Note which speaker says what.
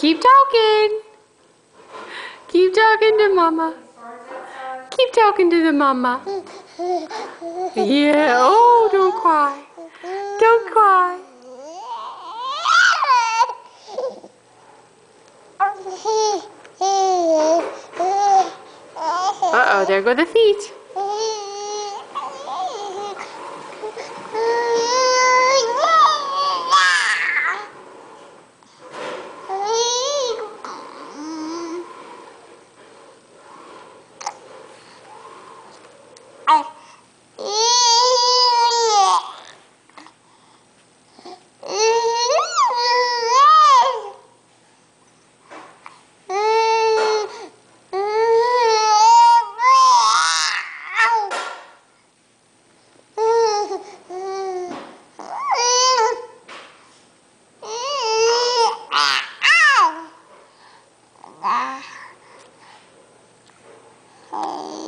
Speaker 1: Keep talking. Keep talking to mama. Keep talking to the mama. Yeah, oh, don't cry. Don't cry. Uh-oh, there go the feet.
Speaker 2: Hey.